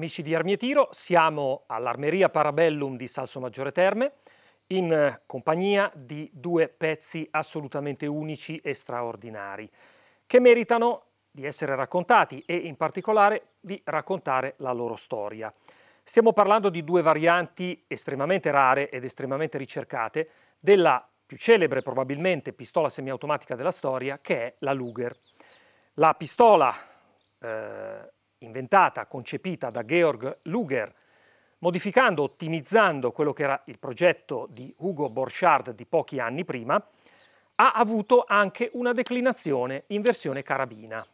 amici di Armietiro, siamo all'Armeria Parabellum di Salso Maggiore Terme in compagnia di due pezzi assolutamente unici e straordinari che meritano di essere raccontati e in particolare di raccontare la loro storia. Stiamo parlando di due varianti estremamente rare ed estremamente ricercate della più celebre probabilmente pistola semiautomatica della storia che è la Luger. La pistola eh, inventata, concepita da Georg Luger, modificando, ottimizzando quello che era il progetto di Hugo Borchardt di pochi anni prima, ha avuto anche una declinazione in versione carabina.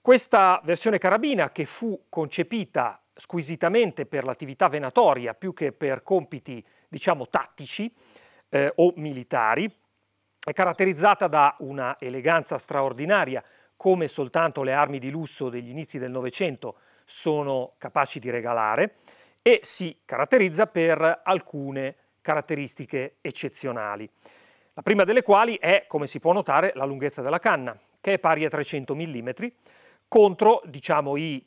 Questa versione carabina, che fu concepita squisitamente per l'attività venatoria più che per compiti, diciamo, tattici eh, o militari, è caratterizzata da una eleganza straordinaria, come soltanto le armi di lusso degli inizi del Novecento sono capaci di regalare e si caratterizza per alcune caratteristiche eccezionali. La prima delle quali è, come si può notare, la lunghezza della canna, che è pari a 300 mm, contro diciamo, i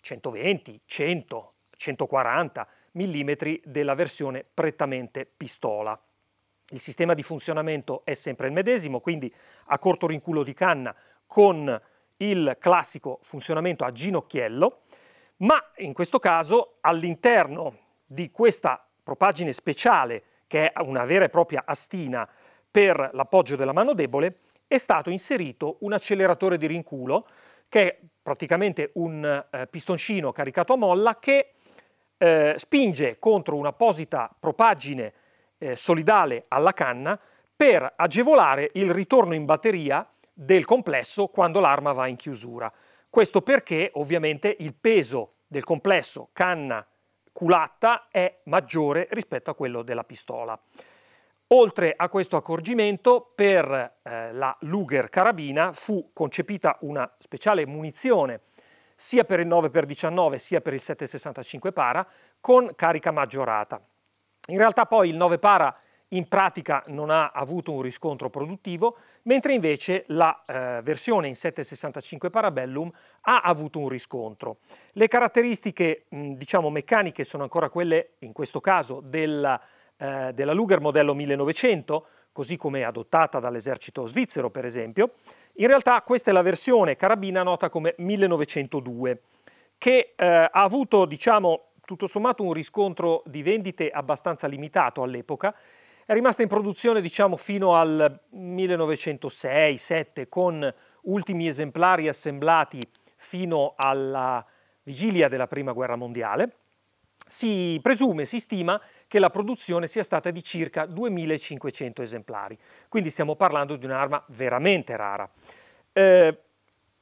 120, 100, 140 mm della versione prettamente pistola. Il sistema di funzionamento è sempre il medesimo, quindi a corto rinculo di canna con il classico funzionamento a ginocchiello, ma in questo caso all'interno di questa propagine speciale, che è una vera e propria astina per l'appoggio della mano debole, è stato inserito un acceleratore di rinculo, che è praticamente un eh, pistoncino caricato a molla che eh, spinge contro un'apposita propagine eh, solidale alla canna per agevolare il ritorno in batteria del complesso quando l'arma va in chiusura. Questo perché ovviamente il peso del complesso canna culatta è maggiore rispetto a quello della pistola. Oltre a questo accorgimento, per eh, la Luger carabina fu concepita una speciale munizione sia per il 9x19 sia per il 7,65 para con carica maggiorata. In realtà poi il 9 para in pratica non ha avuto un riscontro produttivo, mentre invece la eh, versione in 765 Parabellum ha avuto un riscontro. Le caratteristiche mh, diciamo meccaniche sono ancora quelle, in questo caso, della, eh, della Luger modello 1900, così come adottata dall'esercito svizzero per esempio. In realtà questa è la versione carabina nota come 1902, che eh, ha avuto diciamo tutto sommato un riscontro di vendite abbastanza limitato all'epoca è rimasta in produzione diciamo fino al 1906-7 con ultimi esemplari assemblati fino alla vigilia della prima guerra mondiale. Si presume, si stima che la produzione sia stata di circa 2500 esemplari, quindi stiamo parlando di un'arma veramente rara. Eh,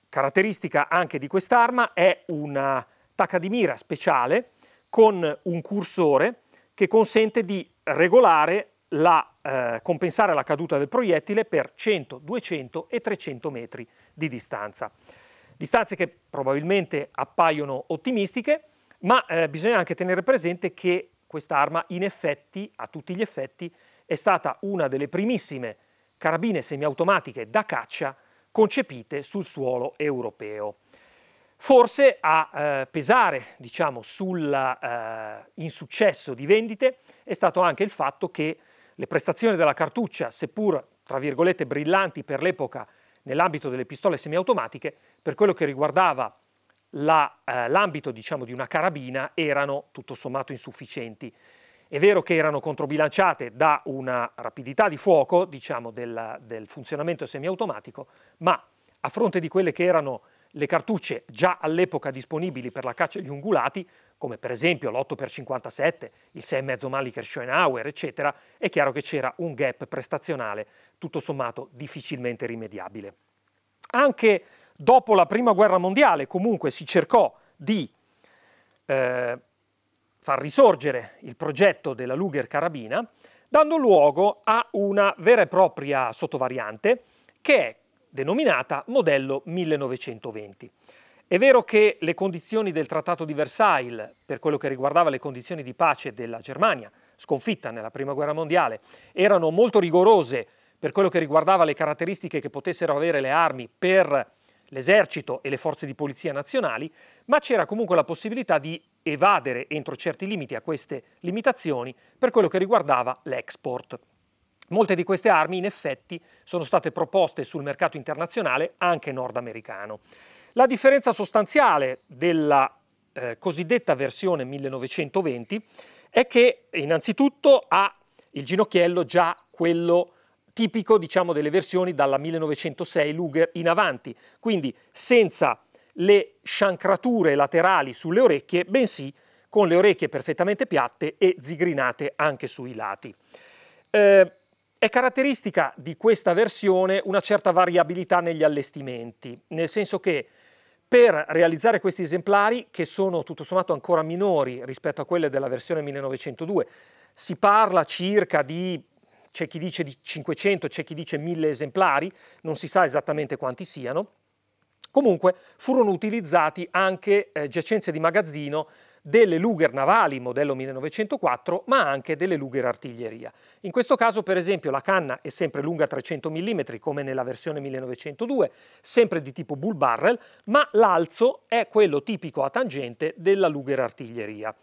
caratteristica anche di quest'arma è una tacca di mira speciale con un cursore che consente di regolare la, eh, compensare la caduta del proiettile per 100, 200 e 300 metri di distanza. Distanze che probabilmente appaiono ottimistiche, ma eh, bisogna anche tenere presente che quest'arma in effetti, a tutti gli effetti, è stata una delle primissime carabine semiautomatiche da caccia concepite sul suolo europeo. Forse a eh, pesare diciamo, sull'insuccesso eh, di vendite è stato anche il fatto che le prestazioni della cartuccia, seppur tra virgolette brillanti per l'epoca nell'ambito delle pistole semiautomatiche, per quello che riguardava eh, l'ambito diciamo, di una carabina erano tutto sommato insufficienti. È vero che erano controbilanciate da una rapidità di fuoco diciamo, del, del funzionamento semiautomatico, ma a fronte di quelle che erano le cartucce già all'epoca disponibili per la caccia agli ungulati, come per esempio l'8x57, il 6,5 Maliker Schoenauer, eccetera, è chiaro che c'era un gap prestazionale tutto sommato difficilmente rimediabile. Anche dopo la Prima Guerra Mondiale comunque si cercò di eh, far risorgere il progetto della Luger carabina, dando luogo a una vera e propria sottovariante che è denominata modello 1920. È vero che le condizioni del Trattato di Versailles, per quello che riguardava le condizioni di pace della Germania, sconfitta nella Prima Guerra Mondiale, erano molto rigorose per quello che riguardava le caratteristiche che potessero avere le armi per l'esercito e le forze di polizia nazionali, ma c'era comunque la possibilità di evadere entro certi limiti a queste limitazioni per quello che riguardava l'export. Molte di queste armi in effetti sono state proposte sul mercato internazionale anche nordamericano. La differenza sostanziale della eh, cosiddetta versione 1920 è che innanzitutto ha il ginocchiello già quello tipico diciamo, delle versioni dalla 1906 Luger in avanti, quindi senza le sciancrature laterali sulle orecchie, bensì con le orecchie perfettamente piatte e zigrinate anche sui lati. Eh, è caratteristica di questa versione una certa variabilità negli allestimenti, nel senso che per realizzare questi esemplari, che sono tutto sommato ancora minori rispetto a quelle della versione 1902, si parla circa di, c'è chi dice di 500, c'è chi dice 1000 esemplari, non si sa esattamente quanti siano, Comunque furono utilizzati anche eh, giacenze di magazzino delle Luger navali modello 1904, ma anche delle Luger artiglieria. In questo caso, per esempio, la canna è sempre lunga 300 mm, come nella versione 1902, sempre di tipo bull barrel, ma l'alzo è quello tipico a tangente della Luger artiglieria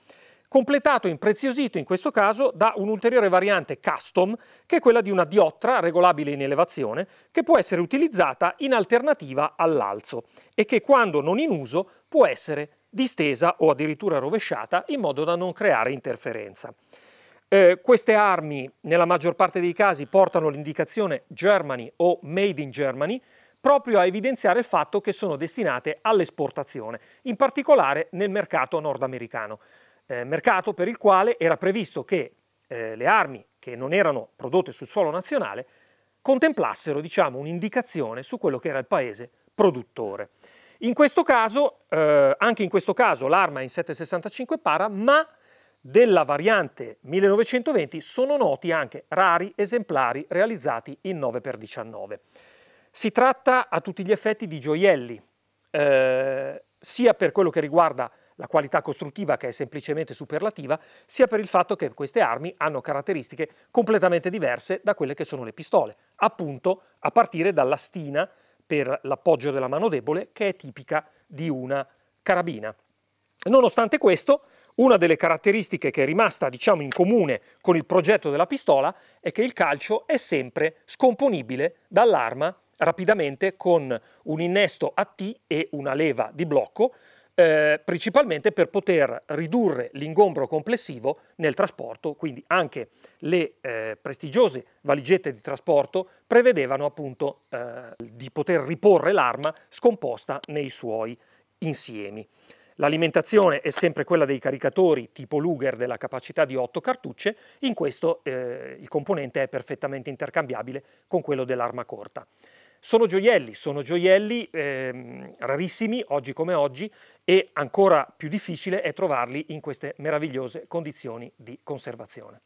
completato e impreziosito in questo caso da un'ulteriore variante custom che è quella di una diottra regolabile in elevazione che può essere utilizzata in alternativa all'alzo e che quando non in uso può essere distesa o addirittura rovesciata in modo da non creare interferenza. Eh, queste armi nella maggior parte dei casi portano l'indicazione Germany o Made in Germany proprio a evidenziare il fatto che sono destinate all'esportazione, in particolare nel mercato nordamericano eh, mercato per il quale era previsto che eh, le armi che non erano prodotte sul suolo nazionale contemplassero diciamo, un'indicazione su quello che era il paese produttore. In questo caso, eh, anche in questo caso l'arma è in 765 para, ma della variante 1920 sono noti anche rari esemplari realizzati in 9x19. Si tratta a tutti gli effetti di gioielli, eh, sia per quello che riguarda la qualità costruttiva che è semplicemente superlativa, sia per il fatto che queste armi hanno caratteristiche completamente diverse da quelle che sono le pistole, appunto a partire dalla stina per l'appoggio della mano debole che è tipica di una carabina. Nonostante questo, una delle caratteristiche che è rimasta diciamo in comune con il progetto della pistola è che il calcio è sempre scomponibile dall'arma rapidamente con un innesto a T e una leva di blocco eh, principalmente per poter ridurre l'ingombro complessivo nel trasporto, quindi anche le eh, prestigiose valigette di trasporto prevedevano appunto eh, di poter riporre l'arma scomposta nei suoi insiemi. L'alimentazione è sempre quella dei caricatori tipo Luger della capacità di 8 cartucce, in questo eh, il componente è perfettamente intercambiabile con quello dell'arma corta. Sono gioielli, sono gioielli ehm, rarissimi oggi come oggi e ancora più difficile è trovarli in queste meravigliose condizioni di conservazione.